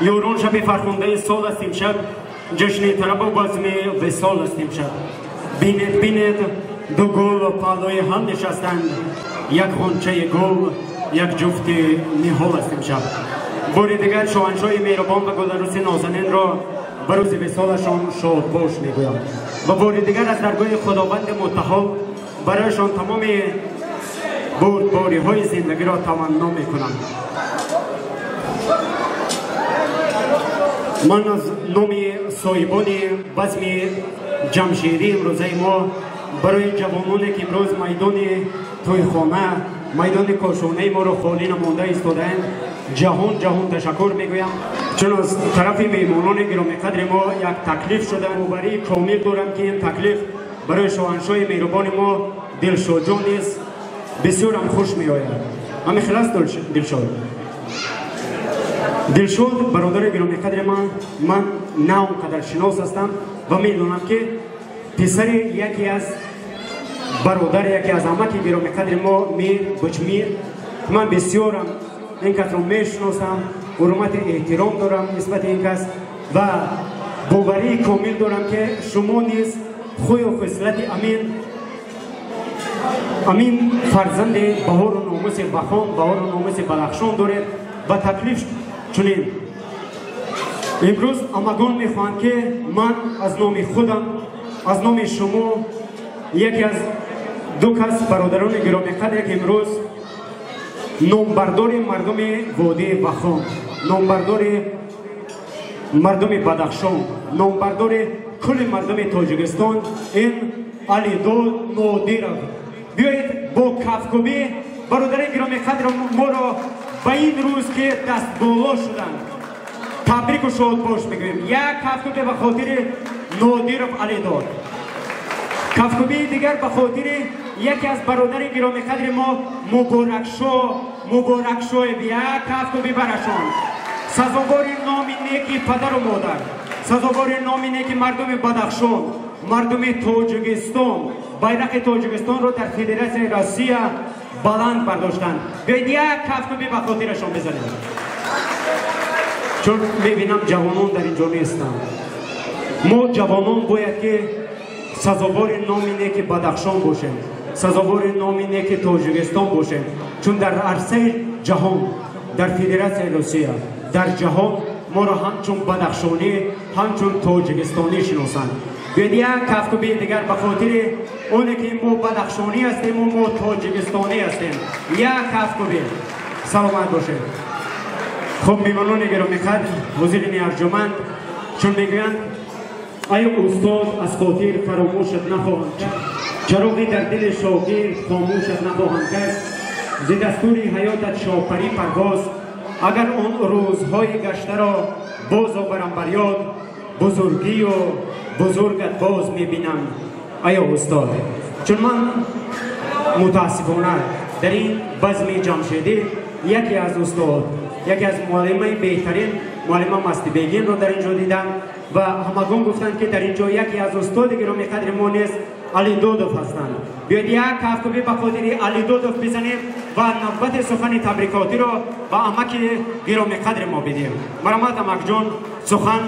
یورون شب فرخونده سال است امشب جشن طرب و بزم وسال است امشب بینید بینید دو گل پالوی هم نشستند یک غنچه گل یک جفت نهال است امشب باری دیگر شاهنشاه مهربان و گلروس نازنین را به روز شاد باش می‌گویم و باری دیگر از درگاه خداوند متحال برایشان تمام بردباری های زندگی را تمنا می‌کنم من از نام صاحبان بزم جمشیدی امروزه ما برای جوانانی که امروز میدان تویخانه میدان کاشانه ما را خالی نمانده ایستادند جهان جهان تشکر می‌گویم چون از طرف میمانان گرامی قدر ما یک تکلیف شده و برای کامل دارم که این تکلیف برای شاهنشاه مهربان ما دلشاد جان نیست بسیار هم خوش می آید همه خلاص دلشاد دلشاد برادر گرامی قدر من من نه قدر شناس هستم و می‌دونم که پسر یکی از برادر یکی از عمک گرامی قدر ما میر بچمیر من بسیارم این کس رو می‌شناسم حرمت احترام دارم نسبت این کس و باوری کامل دارم که شما نیز خوی و خصلت امین امین فرزند بهار و ناموس بخان بهار و ناموس بلخشان دارید و تکلیف чунин. Имрӯз амагон мехоҳанд ки ман аз номи худам аз номи шумо яке аз ду кас бародарони гиромиқадре ки имрӯз номбардори мардуми водии вахон номбардори мардуми бадахшон номбардори кулли мардуми тоҷикистон ин алидо нодиров биёед бо кафкубӣ бародари гиромиқадр моро ба ин рӯз ки дастболо шуданд табрику шодбош мегӯем як кафкубе ба хотири нодиров алидор. Кафкубии дигар ба хотири яке аз бародари гиромиқадри мо муборакшо муборакшоев як кафкуби барашон. Сазовори номи неки падару модар сазовори номи неки мардуми бадахшон мардуми тоҷикистон. Байрақи тоҷикистонро дар федерасияи россия баланд бардоштанд биёед як кафтуби ба хотирашон бизанем. Чун мебинам ҷавонон дар инҷо нестанд мо ҷавонон бояд ки сазовори номи неки бадахшон бошем сазовори номи неки тоҷикистон бошем. Чун дар арсаи ҷаҳон дар федератсияи россия дар ҷаҳон моро ҳамчун бадахшонӣ ҳамчун тоҷикистонӣ шиносанд یک کفکوبی دیگر به خاطر اونه که ما بدخشانی هستیم و ما تاجیکستانی هستیم. یک کفکوبی سلامت باشه. خب میمانان گرامی قدر حضور ارجمند چون می‌گویند آیا استاد از خاطر فراموشت نخواهند چراغی در دل شاگرد خاموشت نخواهند کرد. ز دستور حیاتت شاپری پرواز. اگر آن روزهای گشته را باز آورم بر یاد بزرگی و بزرگت باز می‌بینم آیا استاد؟ چون من متاسفانه در این بزم جمشیدی یکی از استاد یکی از معلمه بهترین معلمه مستی بیگین رو در اینجا دیدم و همگان گفتن که در اینجا یکی از استاد گرامی قدر ما نیست علی دودوف هستند. بیاید یک کفکوبی به خاطر علی دودوف بزنیم و نوبت سخن تبریکاتی رو با امک گرامی قدر ما بدیم. مرامت امک جان سخن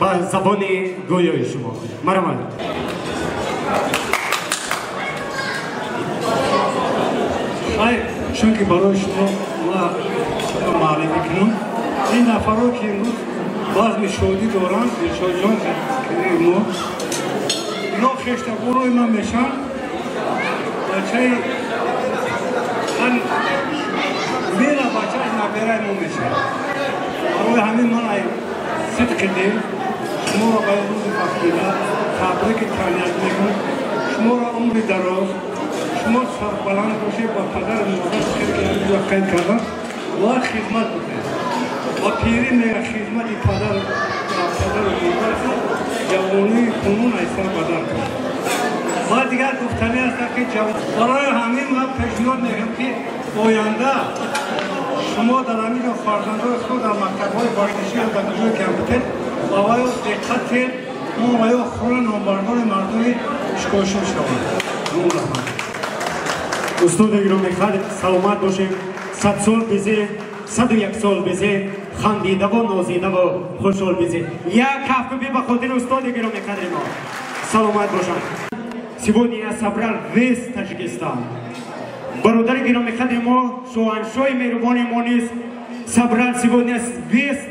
ба забони гӯёи шумо. Марамад чунки барои шумо ма маълум мекунам ин нафаро ки имрӯз базми шодӣ доранд дилшодҷон мо. Ино хештагурои ман мешанд бачаи мера бачаи набераи мо мешавад барои ҳамин ман сидқи дил شما را روز فخریده تبریک تانیت میگم شما را عمر دراز شما سر بلند باشید با پدر مادر که کردید و قید کردن. و خدمت بکنید و پیری میگه خدمت پدر پدر مادر جوانی کنون ایسان بدر کنید و دیگر گفتنی است که جوان برای همین ما پیشنهاد میگم که آینده شما در امیر فرزندان خود در مکتب‌های باشگاهی و در کامپیوتر аввало диққате мо аё хона номбардори мардуми шикошин шавад. Устоди гиромехад саломат бошем. Сад сол бизе саду як сол бизе хандидаву нозидаву хушҳол бизӣ як кафкуби ба хотири устоди гироми қадри мо. Саломат бошанд сегодня я собрал весь таҷикистон бародари гироми қадри мо шоҳаншоҳи меҳрубони мо низ собрал сегодня весь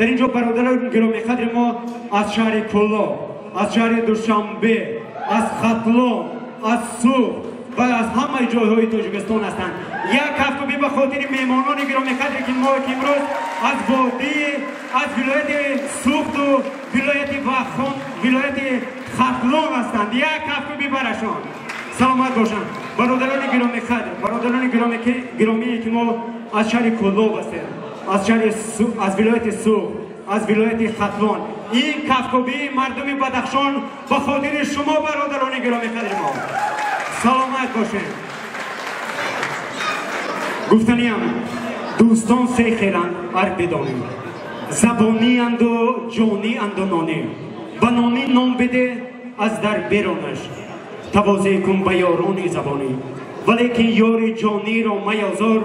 در اینجا برادران گرامی قدر ما از شهر کلا از شهر دوشنبه از خطلون از سوخ و از همه جایهای تاجیکستان هستند. یک هفته به خاطر میمانان گرامی قدر که ما که امروز از وادی از ولایت سوخت و ولایت وخون ولایت خطلون هستند. یک هفته برشان. سلامت باشند برادران گرامی قدر برادران گرامی که ما از شهر کلا هستند از شهر از ولایت سو، از ولایت خطوان این کفکوبی مردم بدخشان به خاطر شما برادران گرامی قدر ما. سلامت باشین. گفتنیم دوستان سه خیرن ار بدانیم. زبانی اند و جانی اند و نانی. به نام بده از در برانش. تواضع کن به یاران زبانی. ولیکن یار جانی را میازار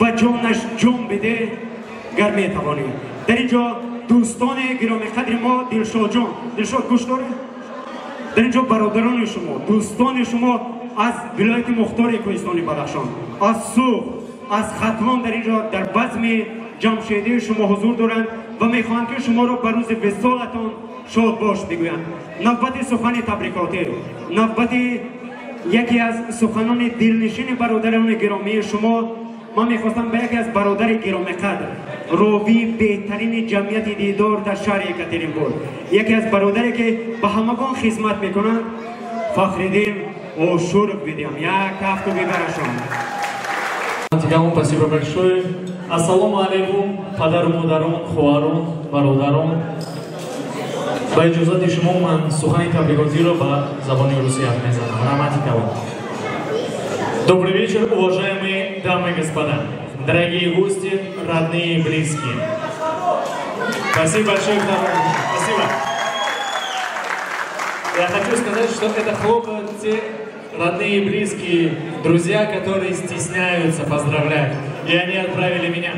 و جانش جان بده گر می‌توانی. در اینجا دوستان گرامی قدر ما دلشاد جان دلشاد گوش داره؟ در اینجا برادران شما دوستان شما از ولایت مختار کوهستان بدخشان از سوخ از ختلان در اینجا در بزم جمشیده شما حضور دارند و می‌خواهند که شما را بر روز وصالتان شاد باش بگویند نوبت سخن تبریکاتی نوبت یکی از سخنان دلنشین برادران گرامی شما гиромии шумо ман мехостам ба яке аз бародари гиромиқадр ровии беҳтарини ҷамъияти дидор дар шаҳри екатеринбург яке аз бародаре ки ба ҳамагон хизмат мекунанд фахриддин ошуров бидиам як ҳафту бибарашон Антикамон, спасибо большое. Ассаламу алейкум, падару модарон, хуарон, бародарон. Ба иҷозати шумо ман сухани табрикотиро ба забони русӣ ҳарф мезанам. Раматикамон. Добрый вечер, уважаемые дамы и господа, дорогие гости, родные и близкие. Спасибо большое, Спасибо. Я хочу сказать, что это хлопают те родные и близкие друзья, которые стесняются поздравлять. И они отправили меня.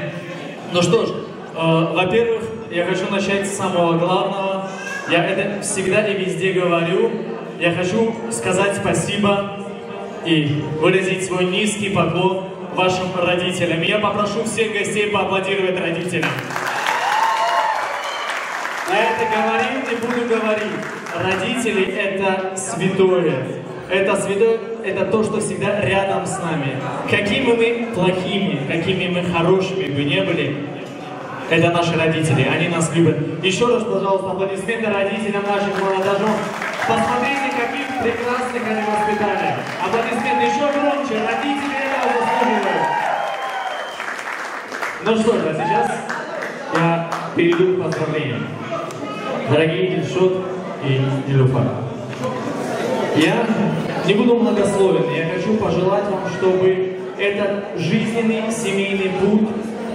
Ну что ж, э, во-первых, я хочу начать с самого главного. Я это всегда и везде говорю. Я хочу сказать спасибо и выразить свой низкий поклон вашим родителям. Я попрошу всех гостей поаплодировать родителям. Я это говорил и буду говорить. Родители – это святое. Это святое – это то, что всегда рядом с нами. Какими мы плохими, какими мы хорошими бы не были, это наши родители, они нас любят. Еще раз, пожалуйста, аплодисменты родителям наших молодожен. Посмотрите, каких прекрасных они воспитали. Аплодисменты еще громче, родители этого заслуживают. Ну что же, а сейчас я перейду к поздравлениям. Дорогие Дильшот и Дилюфа, я не буду многословен, я хочу пожелать вам, чтобы этот жизненный семейный путь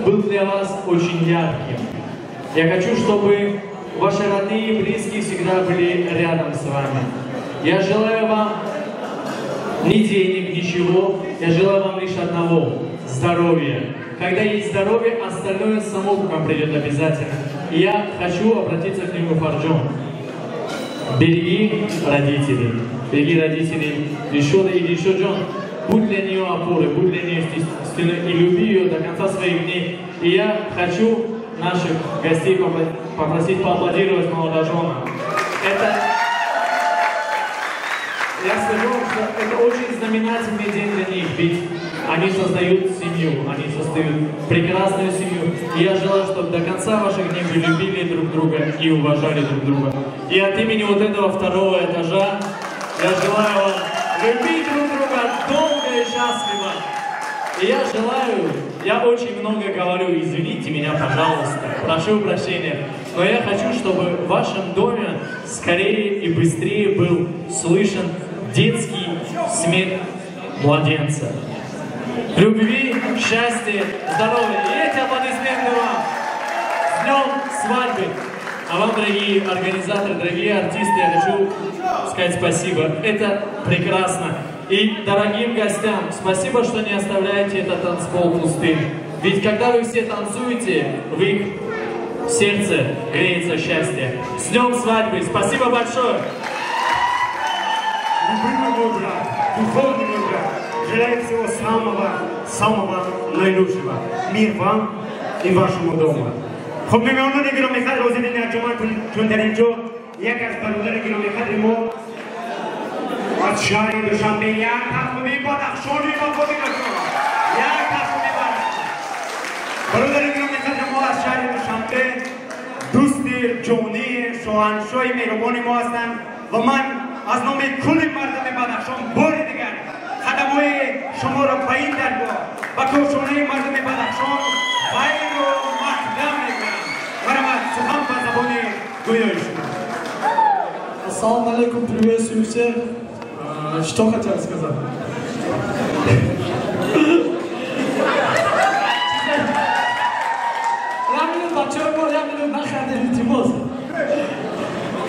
был для вас очень ярким. Я хочу, чтобы ваши родные и близкие всегда были рядом с вами. Я желаю вам ни денег, ничего. Я желаю вам лишь одного – здоровья. Когда есть здоровье, остальное само к вам придет обязательно. И я хочу обратиться к нему Фарджон. Береги родителей. Береги родителей Ришода и Ришоджон. Будь для нее опорой, будь для нее стеной и люби ее до конца своих дней. И я хочу наших гостей попросить поаплодировать молодоженам. Это я скажу вам, что это очень знаменательный день для них, ведь они создают семью, они создают прекрасную семью. И я желаю, чтобы до конца ваших дней вы любили друг друга и уважали друг друга. И от имени вот этого второго этажа я желаю вам любить друг друга долго и счастливо. И я желаю, я очень много говорю, извините меня, пожалуйста, прошу прощения, но я хочу, чтобы в вашем доме скорее и быстрее был слышен детский смех младенца. Любви, счастья, здоровья. И эти аплодисменты вам. С днем свадьбы. А вам, дорогие организаторы, дорогие артисты, я хочу сказать спасибо. Это прекрасно. И дорогим гостям, спасибо, что не оставляете этот танцпол пустым. Ведь когда вы все танцуете, в их сердце греется счастье. С днем свадьбы! Спасибо большое! Любимый мой брат, духовный мой брат, желаю всего самого, самого наилучшего. Мир вам и вашему дому. خب میمانان گرامی قدر حاضرین انجمن چون در اینجا یک از برادر گرامی قدر ما Watshani Dushanbe, Yakaf Miba Nakshoni Makodi Nakshoni. Yakaf Miba برادر گرامی در ما از شهر دوشنبه دوست جونی شاهنشاه مهربان ما هستن و من از نام کل مردم بدخشان بار دیگر خدمای شما را پایین در با کوشانه مردم بدخشان خیر و مقدم می‌کنم. برم از سخن به زبان السلام علیکم پرویس یوسف. Что хотел сказать?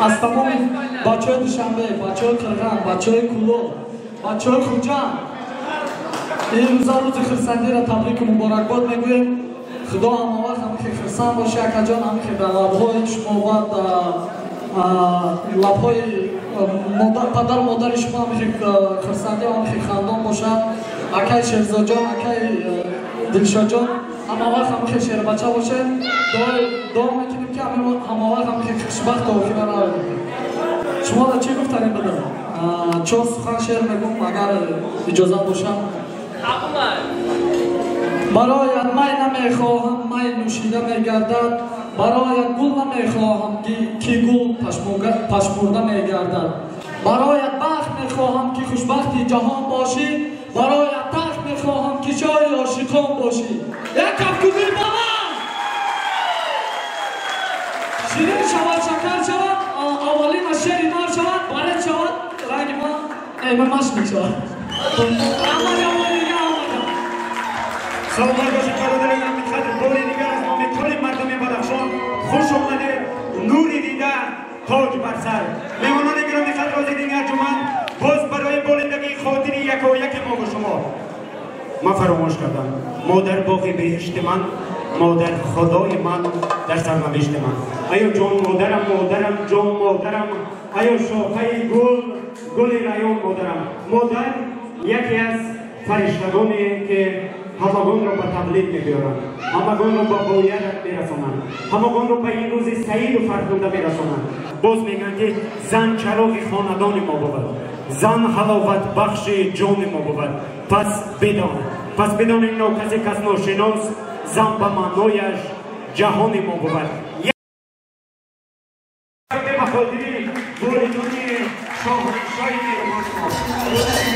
از تمام بچه های دوشنبه، بچه های کرغن، بچه های کلو، بچه های خوجن این روزا روز خرسندی را تبریک و مبارک باد میگویم خدا همه وقت همه که خرسند باشه اکا جان همه که در لبهای شما و در لبهای падару модари шумо ҳамихе хирсандӣ ҳамихе хандон бошад. Акай Шерзоҷон, акай Дилшоҷон ҳамавақт ҳамихе шербача бошед. Дуо мекунем ки ҳамавақт ҳамихе хушбахт охира равед. Шуморо чӣ гуфтарем бидам? Чор сухан шеър мегӯм агар иҷозат бошад. бароят май намехоҳам май нӯшида мегардад برایت گل می‌خواهم که گل پشمورده میگردد برایت بخت می‌خواهم که خوشبختی جهان باشی برایت تخت می‌خواهم که جای عاشقان باشی یک افکوزی بابا شیرین شود شکر شود اولی شیر نار شود برد شود رنگ ما ایمه مش می‌شود اما یا ما دیگه اما خب ما گوشی کارو داریم می‌خوایم بوری دیگه کل مردم بدخشان خوش آمده نوری دیده تاج بر سر. مهمانان گرامی خط راضی دیگر انجمن باز برای بلندگی خاطری یک و یک ما و شما. من فراموش کردم. مادر باغ بهشت من مادر خدای من در سرنوشت من. آیا جان مادرم مادرم جان مادرم؟ آیا شاخه گل گل ریان مادرم؟ مادر یکی از فرشتگانی که ҳамагонро ба таблид мебиёранд ҳамагонро ба боядат мерасонанд. ҳамагонро ба ин рӯзи саиду фархунда мерасонанд. Боз мегӯянд ки зан чароғи хонадони мо бовад. Зан ҳаловатбахши ҷони мо бовад. Пас бидон пас бидонем но касе кас ношинос зан ба маънояш ҷаҳони мо бовад. Махотири буридони шоҳнишои меҳмонмо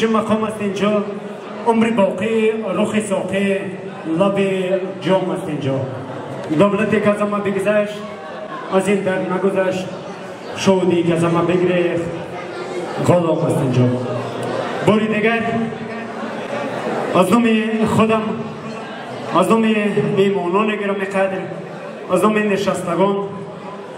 چه مقام است اینجا؟ عمر باقی رخ ساقی لب جام است اینجا. دولتی که از ما بگذشت از این در نگذشت. شودی که از ما بگریخت غلام است اینجا. باری دیگر از نام خودم از نام میمانان گرامی قدر از نام نشستگان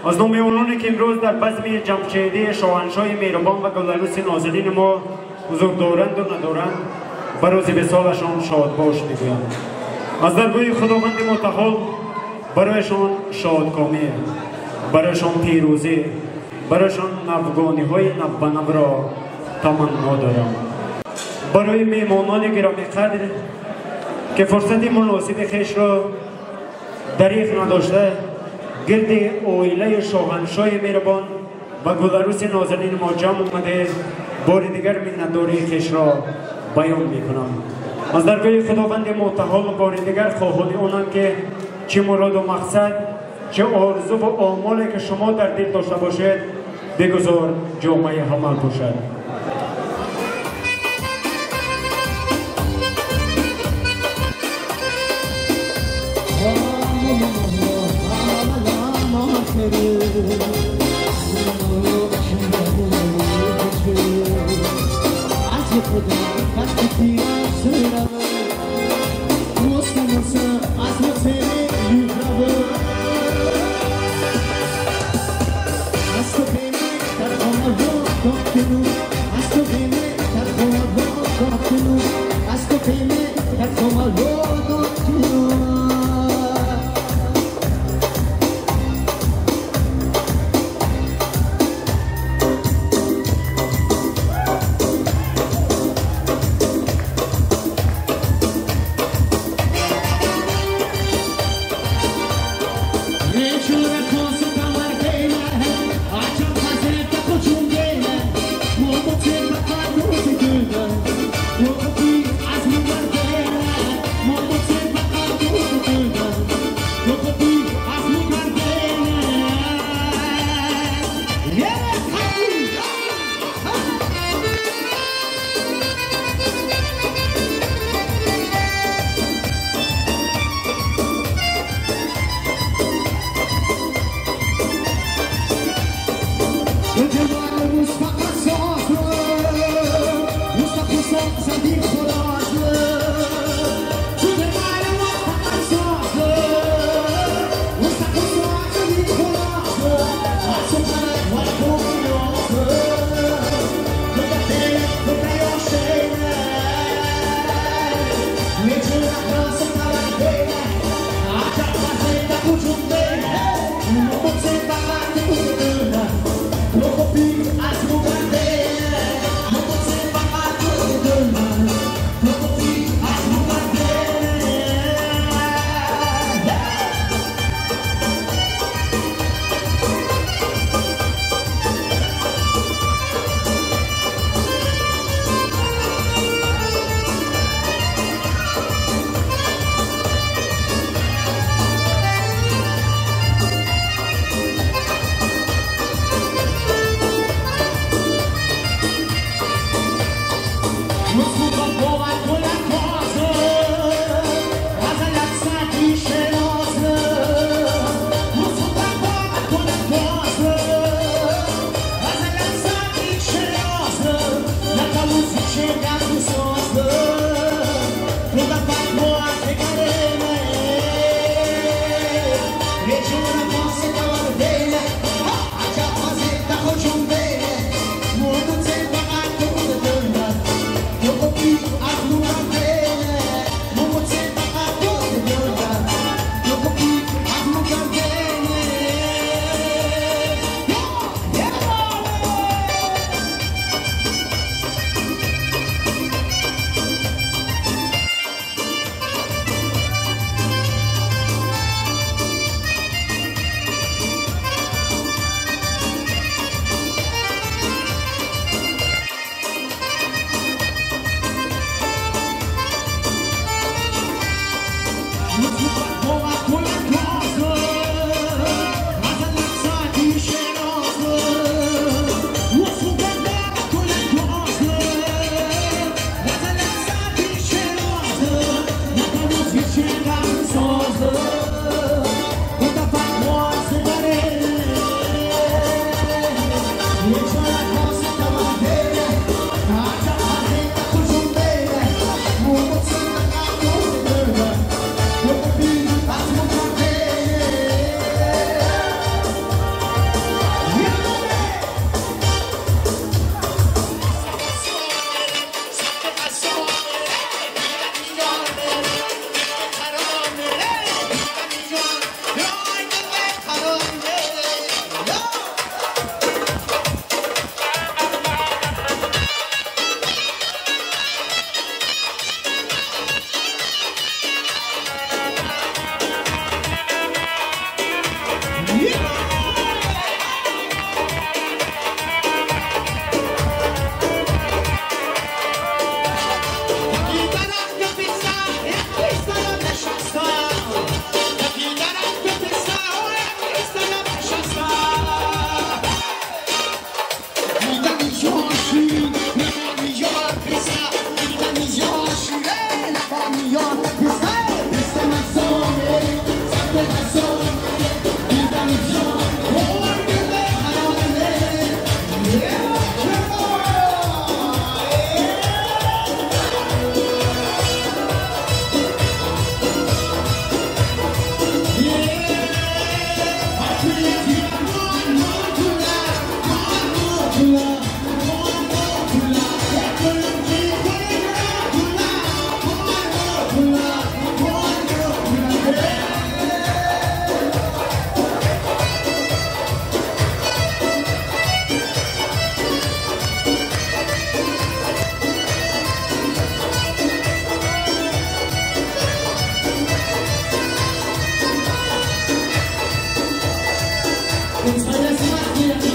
از نام اونانی که امروز در بزم جمشیدی شاهنشاه میربان و گلعروس نازنین ما حضور دارند و ندارند بروز بسالشان شاد باش میگویم از درگاه خداوند متحال برایشان شادکامی برایشان پیروزی برایشان نفگانی های نو را تمنا دارم برای میمانان گرامی قدر که فرصت مناسب خیش را دریغ نداشته گرد اویله شاهنشاه میربان و گلروس نازنین ما جمع اومده بار دیگر منداری خیش را بیان می‌کنم از درگاه خداوند متحال بار دیگر خواهانی اونم که چه مراد و مقصد چه آرزو و آمالی که شما در دل داشته باشید بگذار جامعه حمل باشد Thank you. It's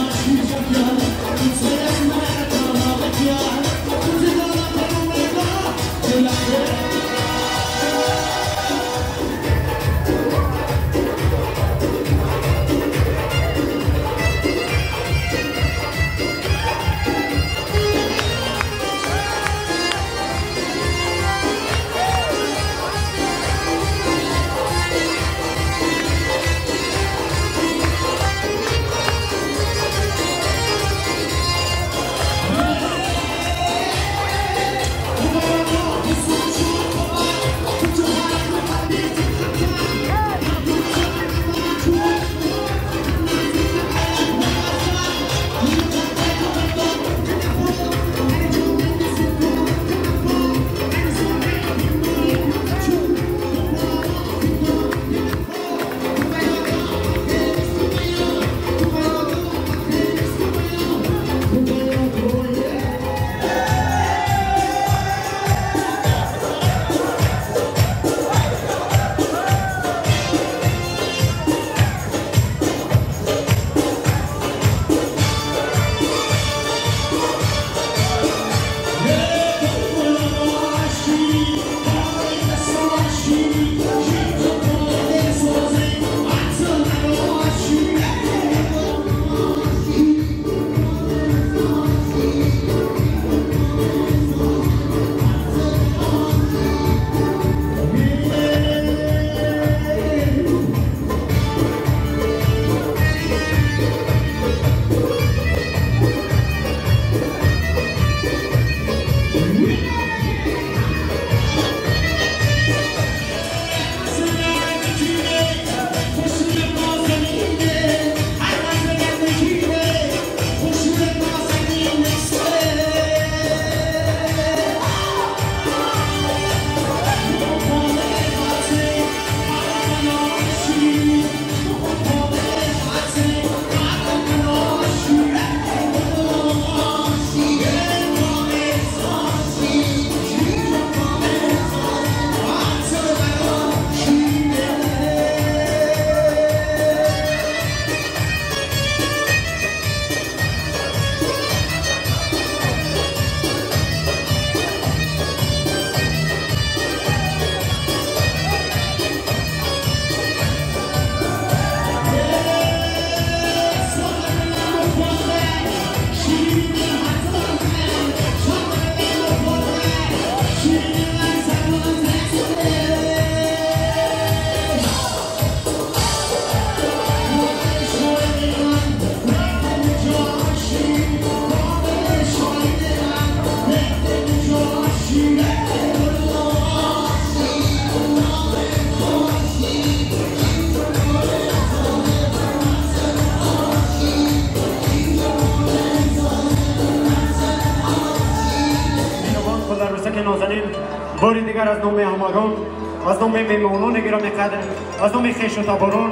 نام میمانان گرامی قدر از نام خیش و تباران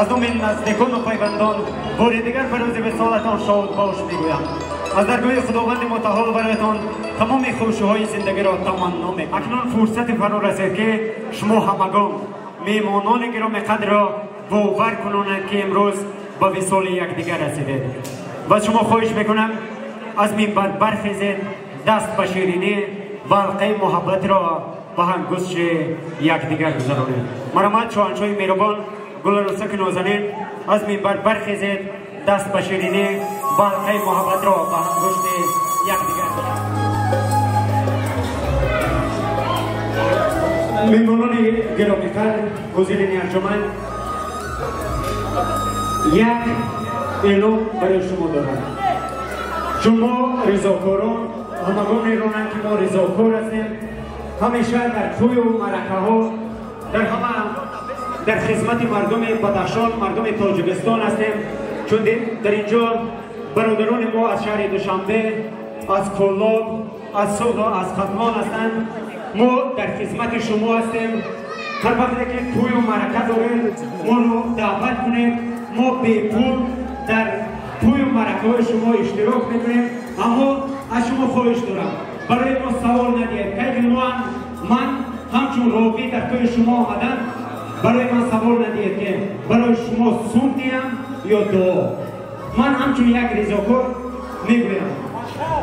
از نام نزدیکان و پیوندان باری دیگر به روز وصالتان شاد باش می‌گویم. از درگاه خداوند متعال برایتان تمام خوشیهای زندگی را تمنا می اکنون فرصت فرا رسید که شما همگان میمانان گرامی قدر را باور کنونند که امروز به وصال یکدیگر رسیده و شما خواهش می‌کنم از منبر برخیزید دست به شیرینی محبت را به هم گوش یکدیگر گذرانید مرامت شاهنشاه میروبان گل رسک نازنین از منبر برخیزید دست به شیرینی و حلقه محبت را به هم گوش یکدیگر میمانان گرامی قدر گزیرین انجمن یک اعلام برای شما دارم. شما رضاکاران همگان ایرانند که ما رضاکار هستیم. همیشه در توی و مرکه ها در همه در خدمت مردم بدخشان مردم تاجیکستان هستیم. چون در اینجا برادران ما از شهر دوشنبه از کلاب از سودا از ختمان هستند. ما در خدمت شما هستیم. هر وقتی که توی و مرکه داریم. ما رو دعوت کنیم. ما به پول در توی مرکه های شما اشتراک می‌کنیم. اما از شما خواهش دارم. برای ما سوال ندید که ما من همچون راوی در توی شما آمدن برای من سوال ندید که برای شما سنتیم یا دعا. من همچون یک رضاکار می‌گویم.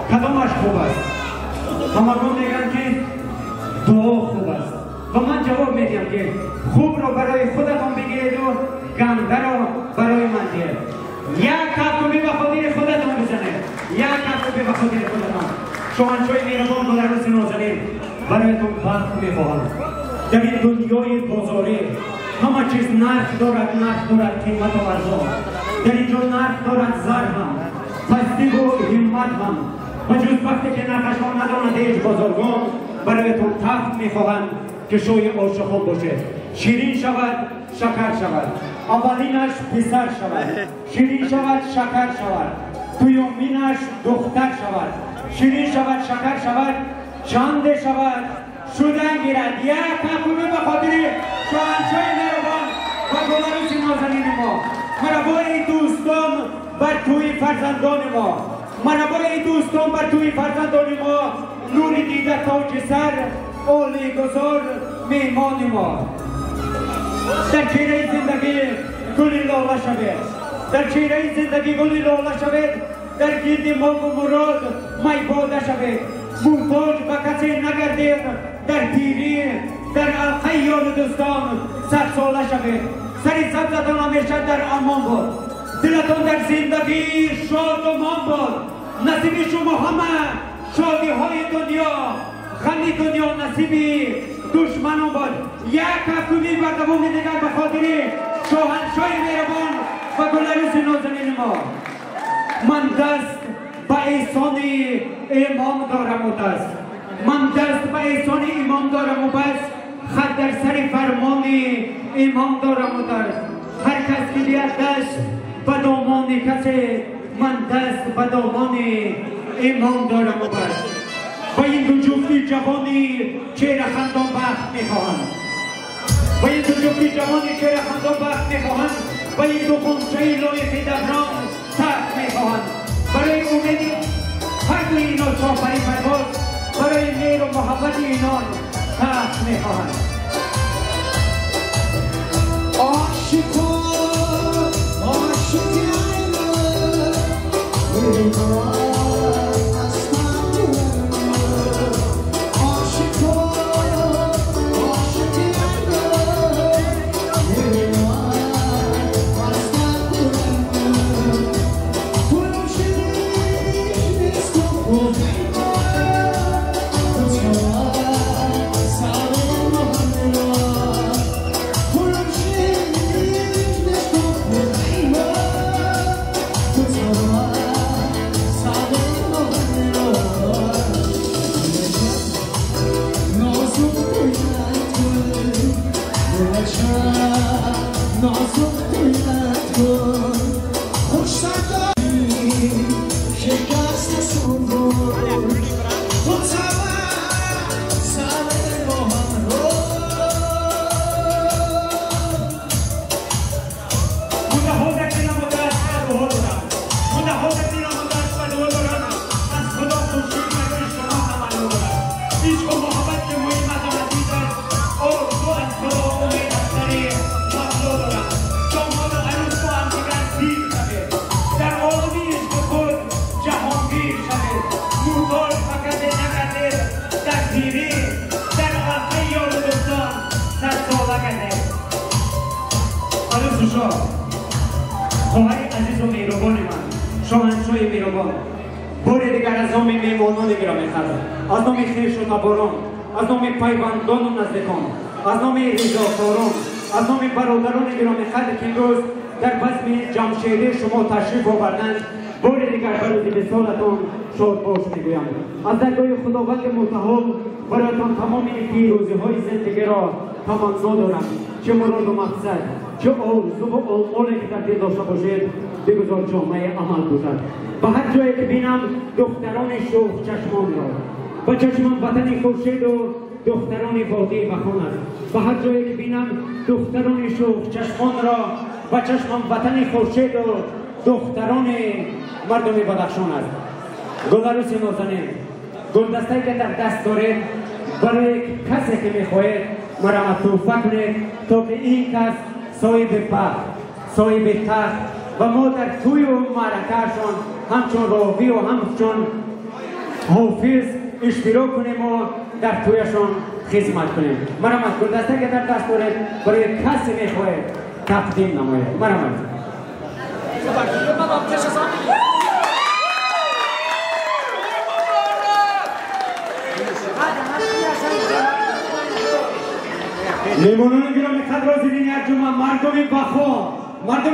کدامش خوب است؟ همگان میگن که دعا خوب است. و من جواب میدیم که خوب را برای خودتان بگیرید و گنده را برای من دید. یک کفکوبی به خاطر خودتان بزنه یک کفکوبی به خاطر خودتان. شاهنشاه مهربان گلرس نازنین برایتون بخت می‌خواهم. در این دنیای بازاری. همه چیز نرخ دارد نرخ دارد قیمت و ارزان در اینجا نرخ دارد زر هم پستی و همت هم. و جز وقتی که نرخشان نداند هیچ بازارگان برایتون تخت می‌خواهند که شوی عاشقان باشه. شیرین شود شکر شود. اولینش پسر شود. شیرین شود شکر شود. دویمینش دختر شود. شیرین شود شکر شود چنده شود شدن گیرد. یک کپونه به خاطر شاهنشاه مهربان و گلارش نازنین ما. مربای دوستان بر توی فرزندان ما. مربای دوستان بر توی فرزندان ما. نور دیده تاج سر اولی گذار میمان ما. در چهره زندگی گلی لاله شوید در چهره زندگی گلی لاله شوید در گیرد ما و مراد مای باده شوید محتاج به کسی نگردید در پیری در حلقه یار دوستان صد ساله شوید سری سبزتان همیشه در امان بود دلتان در زندگی شاد و مان بود نصیب شما همه شادی های دنیا غمی دنیا نصیبی دشمنان بود یک هفتونی بر دوام دیگر به خاطر شاهنشاه مهربان و گلعروس نازنین ما من دست به احسان امام دارم و دست. من دست به احسان امام دارم و بس. خط در سر فرمان امام دارم و دست. هر کس که بیاد دست به دامان کسی من دست به دامان امام دارم و بس. با این دو جفتی جوانی چهره خندان بخت می‌خواهند با این دو جفتی جوانی چهره خندان بخت می‌خواهند با این دو خونچه دبران تخت می‌خواهند برای امیدی هر دو اینا چاپری پرواز برای میر و محبت اینان تخت می‌خواهند عاشقا عاشقی Sa Shake us the soul, what's up? номи меҳмононе гира мехӯрад аз номи хешу таборон аз номи пайвандону наздикон аз номи ризокорон аз номи бародароне гира мехӯрад ки имрӯз дар базми ҷамшерӣ шумо ташриф оварданд бори дигар ба рӯзи висолатон шодбош мегӯям. Аз даргоҳи худованди мутаҳол бароятон тамоми пирӯзиҳои зиндагиро таманно дорам. Чӣ муроду мақсад чӣ орзуву олмоле ки дар дил дошта бошед و بگذار جامعه عمل بودد به هر جایی که بینم دختران شوخ چشمان را. به چشمم وطن خورشید و دختران وادی بخان است. به هر جایی که بینم دختران شوخ چشمان را به چشمم وطن خورشید و دختران مردم بدخشان است. گلعروس نازنین گلدسته که در دست دارید برای کسی که می‌خواهید مرا توفه کنید تا که این کس صاحب بخت صاحب تخت و ما در توی و معرکهشان همچون راوی و همچون حافظ اشتراک کنیم و در تویشان خدمت کنیم. مرحمت گلدسته که در دست دارید برای کسی می‌خواهید تقدیم نماید مرحمت میمونان گرامی قدر زیرین ارجمن مردم بخوا مردم بدخشان مردم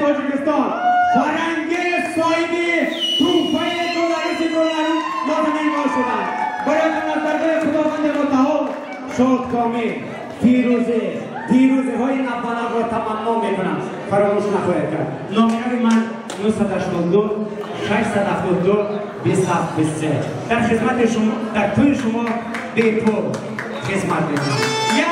تاجیکستان فرنگه صاحبی توفه دلاریس دلاری نازنین ما شدن برایتان از درگاه خداوند متعال شاد کامل پیروزه پیروزه های نبالا را تمنا میکنم فراموش نخواهد کرد نامینه من 982 672 27 در خدمت شما در توی شما به پول خدمت میکنم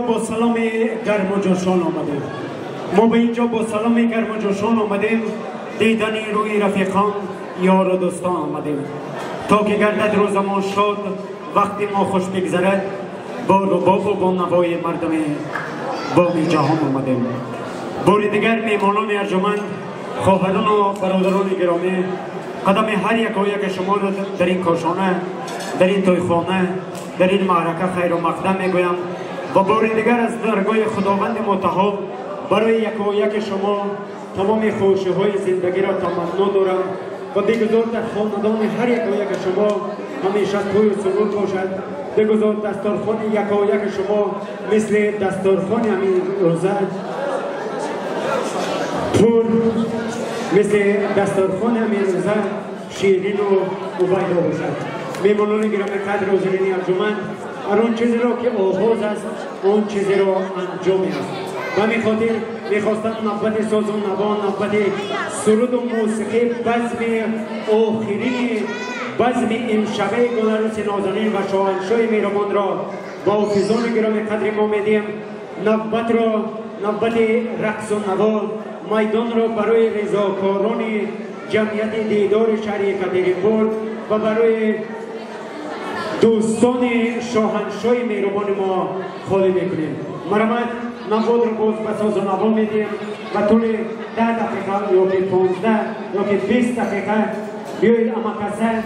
با سلام گرم و جوشان آمدیم. ما به اینجا با سلام گرم و جوشان آمدیم. دیدن روی رفیقان یار و دوستان آمدیم. تا که گردد روز ما شد وقتی ما خوش بگذرد با رباب و با نوای مردم باقی جهان آمدیم. بار دیگر میمانان ارجمند خواهران و برادران گرامی قدم هر یک و یک شما را در این کاشانه در این تویخانه در این معرکه خیر و مقدم می‌گویم. و بار دیگر از درگاه خداوند متحاب برای یک و یک شما تمام خوشی های زندگی را تمنا دارم و بگذار در خاندان هر یک و یک شما همیشه توی سرور باشد. بگذار دستارخان یک و یک شما مثل دستارخان همین روزه پر مثل دستارخان همین روزه شیرین و مبیدا باشد. میمانان گرامی قدر و زرینی ارجمند هر آن چیزی را که آغاز است آن چیزی را انجامی است و می خاطر می‌خواستم نوبت ساز و نوا نوبت سرود و موسیقی بزم آخرین بزم امشبه گلروس نازنین و شاهنشاه میرمان را با حافظان گرامی قدر ما میدیم. نوبت را نوبت رقص و میدان را برای رضاکاران جمعیت دیدار شهر یکاترینبورگ و برای دوستان شاهنشاه مهربان ما خالی می‌کنیم. مرمت نبود رو باز به ساز و نوا میدیم و طول ده دقیقه یا که پونزده یا که بیست دقیقه بیایید اما کسه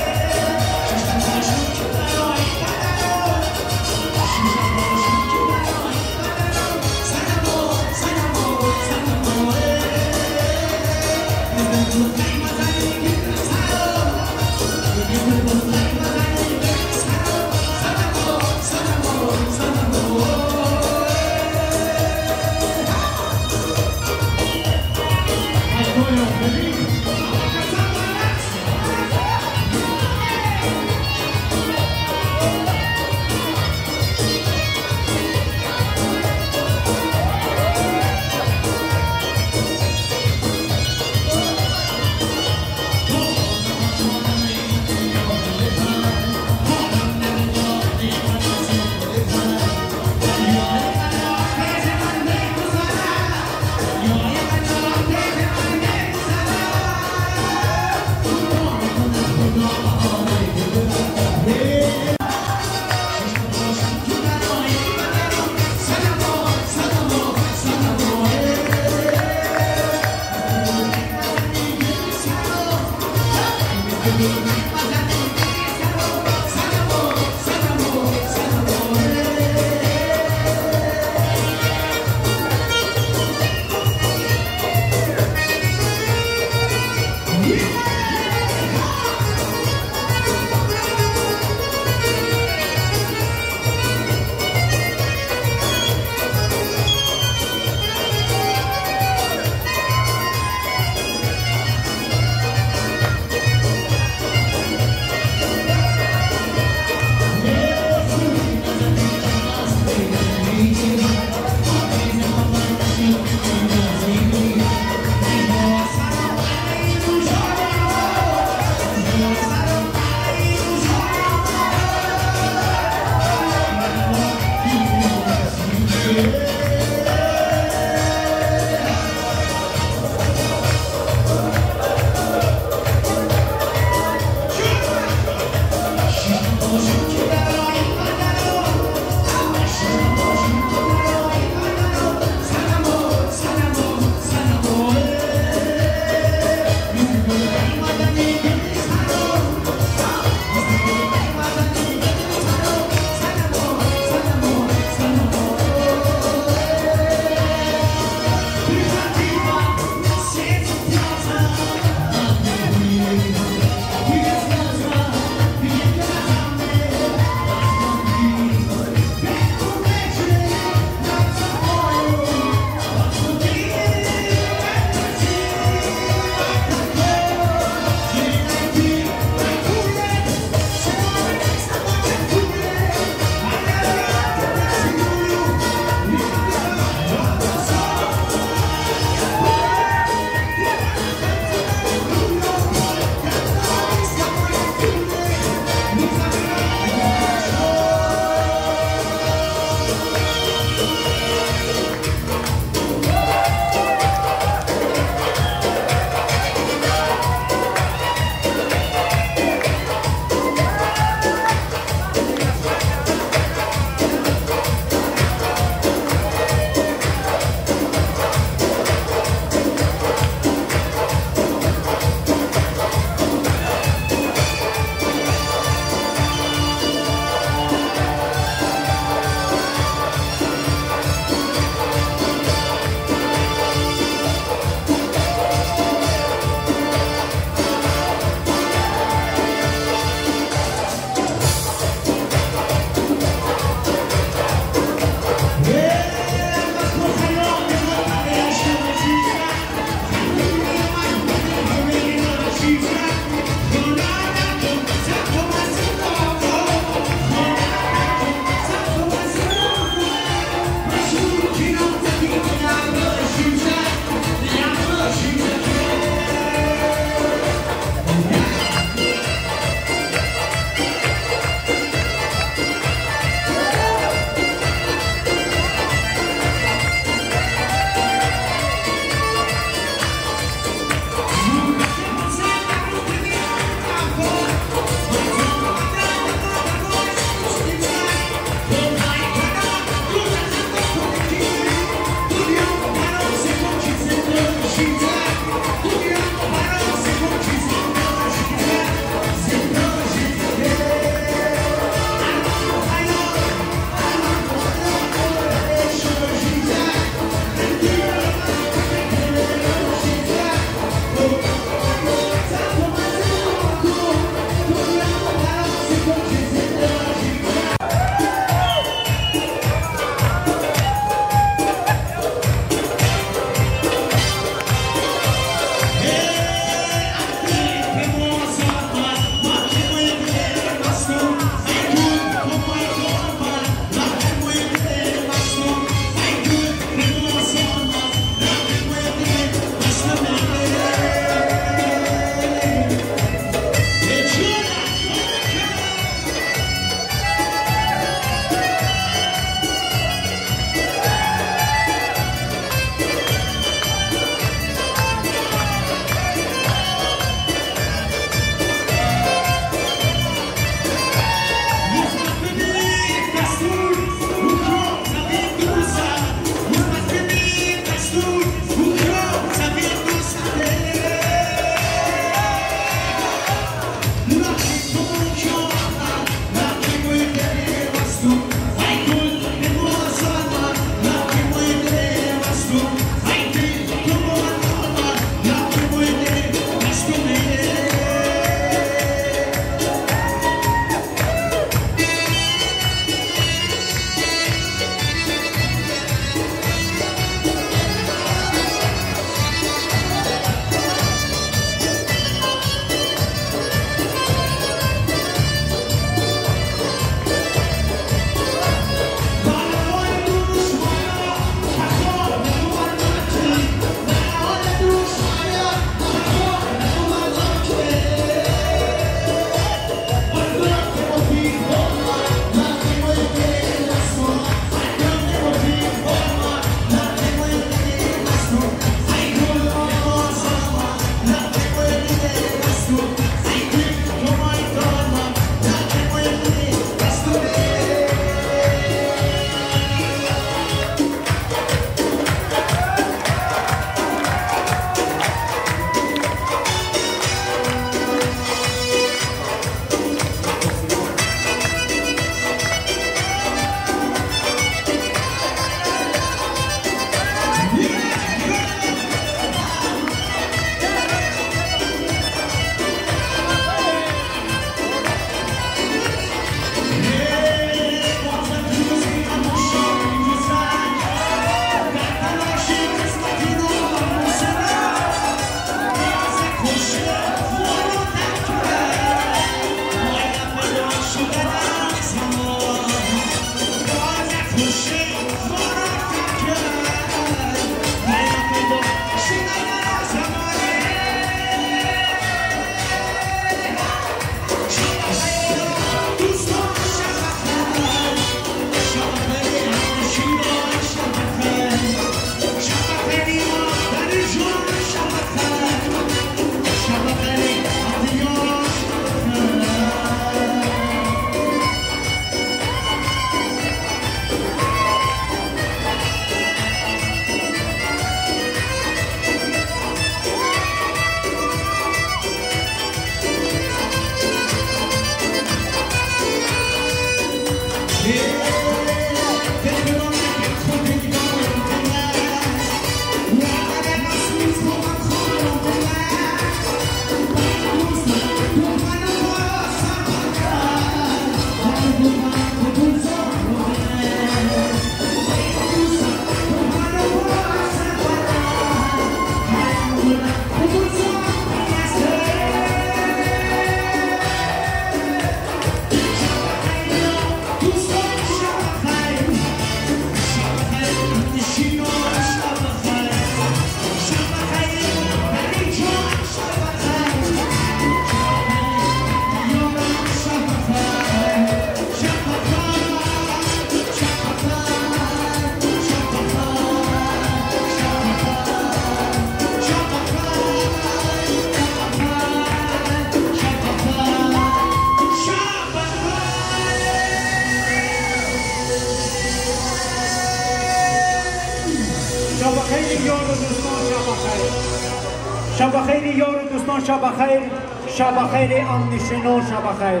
امنشینان شب خیر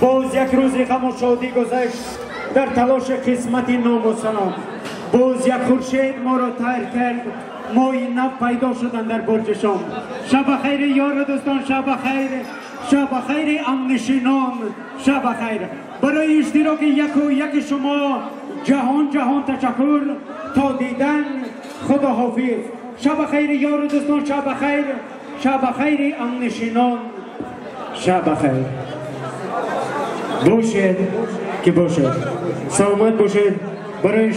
باز یک روزی غم و شادی گذشت در تلاش قسمت نام و سلام. باز یک خورشید ما را تر کرد مای نو پیدا شدن در برج شام. شب خیر یار دوستان شب خیر شب خیر امنشینان شب خیر برای اشتراک یک و یک شما جهان جهان تشکر. تا دیدن خدا حافظ شب خیر یار دوستان شب خیر شب خیر امنشینان شب خیر باشد که باشد سلامت باشد برای